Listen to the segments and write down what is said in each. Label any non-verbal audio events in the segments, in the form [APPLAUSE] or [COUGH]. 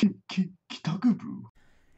Hey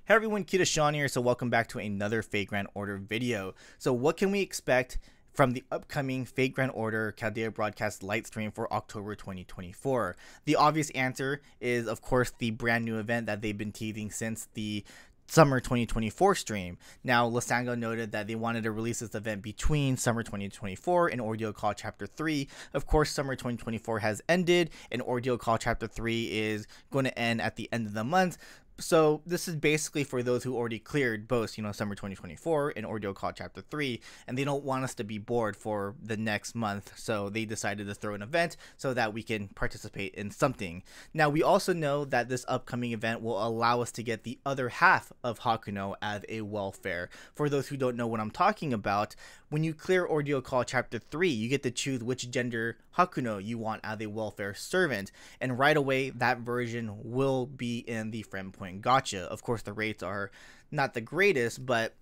everyone, Kita Sean here, so welcome back to another Fate Grand Order video. So what can we expect from the upcoming Fate Grand Order Chaldea broadcast light stream for October 2024? The obvious answer is, of course, the brand new event that they've been teasing since the summer 2024 stream. Now, Lasengle noted that they wanted to release this event between summer 2024 and Ordeal Call Chapter 3. Of course, summer 2024 has ended, and Ordeal Call Chapter 3 is going to end at the end of the month so this is basically for those who already cleared both, you know, summer 2024 and Ordeal Call Chapter 3, and they don't want us to be bored for the next month, so they decided to throw an event so that we can participate in something. Now, we also know that this upcoming event will allow us to get the other half of Hakuno as a welfare. For those who don't know what I'm talking about, when you clear Ordeal Call Chapter 3, you get to choose which gender Hakuno you want as a welfare servant, and right away, that version will be in the friend point point gacha. Of course, the rates are not the greatest, but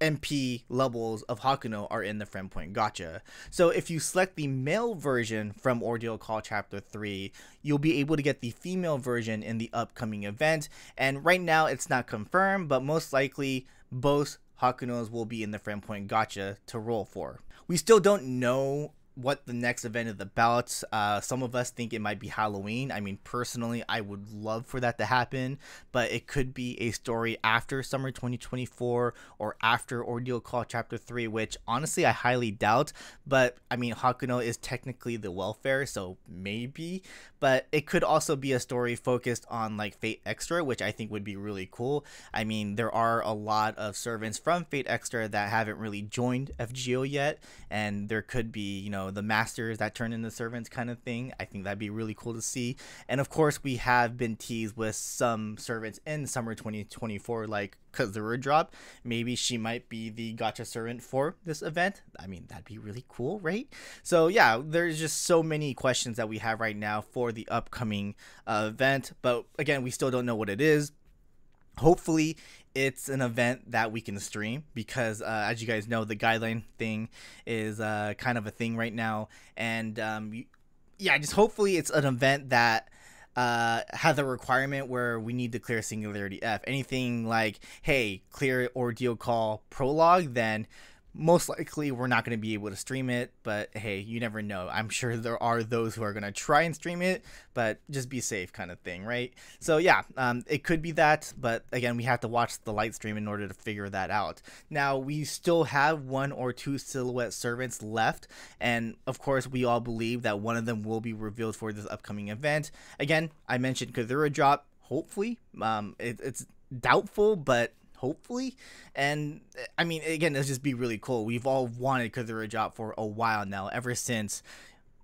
NP levels of Hakuno are in the friend point gacha. So if you select the male version from Ordeal Call Chapter 3, you'll be able to get the female version in the upcoming event. And right now it's not confirmed, but most likely both Hakunos will be in the friend point gacha to roll for. We still don't know what the next event is about. Uh, some of us think it might be Halloween. I mean, personally, I would love for that to happen, but it could be a story after summer 2024 or after Ordeal Call Chapter 3, which honestly I highly doubt. But I mean, Hakuno is technically the welfare, so maybe. But it could also be a story focused on like Fate Extra, which I think would be really cool. I mean, there are a lot of servants from Fate Extra that haven't really joined FGO yet, and there could be, you know, know the masters that turn into servants kind of thing. I think that'd be really cool to see. And of course, we have been teased with some servants in summer 2024, like Kazuradrop. Maybe she might be the gacha servant for this event. I mean, that'd be really cool, right? So yeah, there's just so many questions that we have right now for the upcoming uh, event. But again, we still don't know what it is hopefully it's an event that we can stream because uh, as you guys know the guideline thing is uh, kind of a thing right now. And um, yeah just hopefully it's an event that uh, has a requirement where we need to clear singularity f. Anything like hey clear ordeal call prologue then most likely we're not going to be able to stream it but hey you never know. I'm sure there are those who are going to try and stream it but just be safe kind of thing right? So yeah um, it could be that but again we have to watch the light stream in order to figure that out. Now we still have one or two silhouette servants left and of course we all believe that one of them will be revealed for this upcoming event. Again i mentioned kazuradrop. Hopefully um, it, it's doubtful but hopefully. And I mean, again, it'll just be really cool. We've all wanted Kazuradrop for a while now, ever since.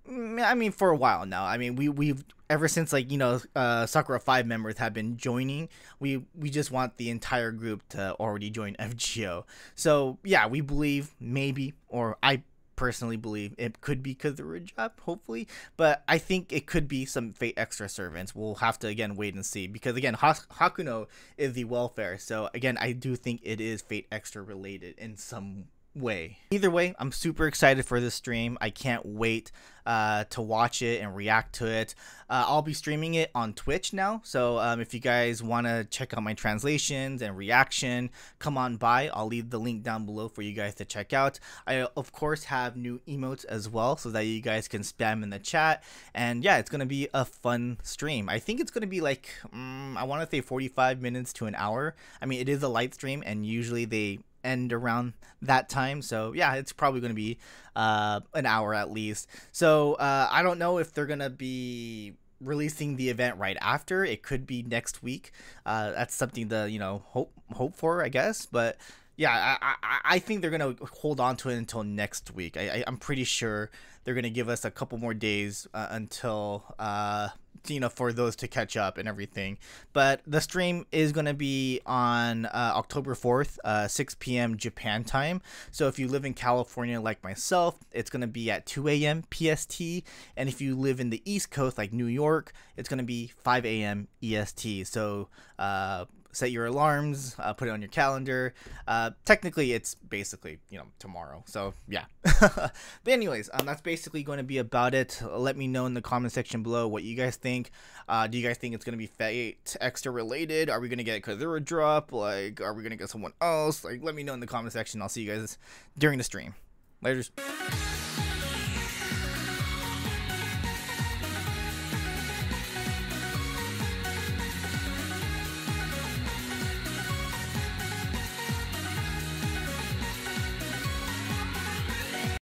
Mm, I mean, for a while now. I mean, we we've ever since like you know, uh, Sakura Five members have been joining. We we just want the entire group to already join FGO. So yeah, we believe maybe, or I personally believe it could be Kazuradrop, hopefully, but I think it could be some Fate Extra servants. We'll have to again wait and see because again, Hakuno is the welfare, so again, I do think it is Fate Extra related in some way. Either way, I'm super excited for this stream. I can't wait uh, to watch it and react to it. Uh, I'll be streaming it on Twitch now, so um, if you guys want to check out my translations and reaction, come on by. I'll leave the link down below for you guys to check out. I, of course, have new emotes as well, so that you guys can spam in the chat. And yeah, it's going to be a fun stream. I think it's going to be like, um, I want to say 45 minutes to an hour. I mean, it is a light stream, and usually they end around that time. So yeah, it's probably going to be uh, an hour at least. So uh, I don't know if they're going to be releasing the event right after. It could be next week. Uh, that's something to you know hope hope for, I guess. But yeah, I, I, I think they're gonna hold on to it until next week. I, I am pretty sure they're gonna give us a couple more days uh, until uh you know for those to catch up and everything. But the stream is gonna be on uh, October fourth, uh, 6 p.m. Japan time. So if you live in California like myself, it's gonna be at 2 a.m. PST, and if you live in the East Coast like New York, it's gonna be 5 a.m. EST. So uh set your alarms, uh, put it on your calendar. Uh, technically, it's basically you know tomorrow. So yeah. [LAUGHS] but anyways, um, that's basically going to be about it. Let me know in the comment section below what you guys think. Uh, do you guys think it's going to be Fate extra related? Are we going to get a drop? Like, are we going to get someone else? Like, let me know in the comment section. I'll see you guys during the stream. Later.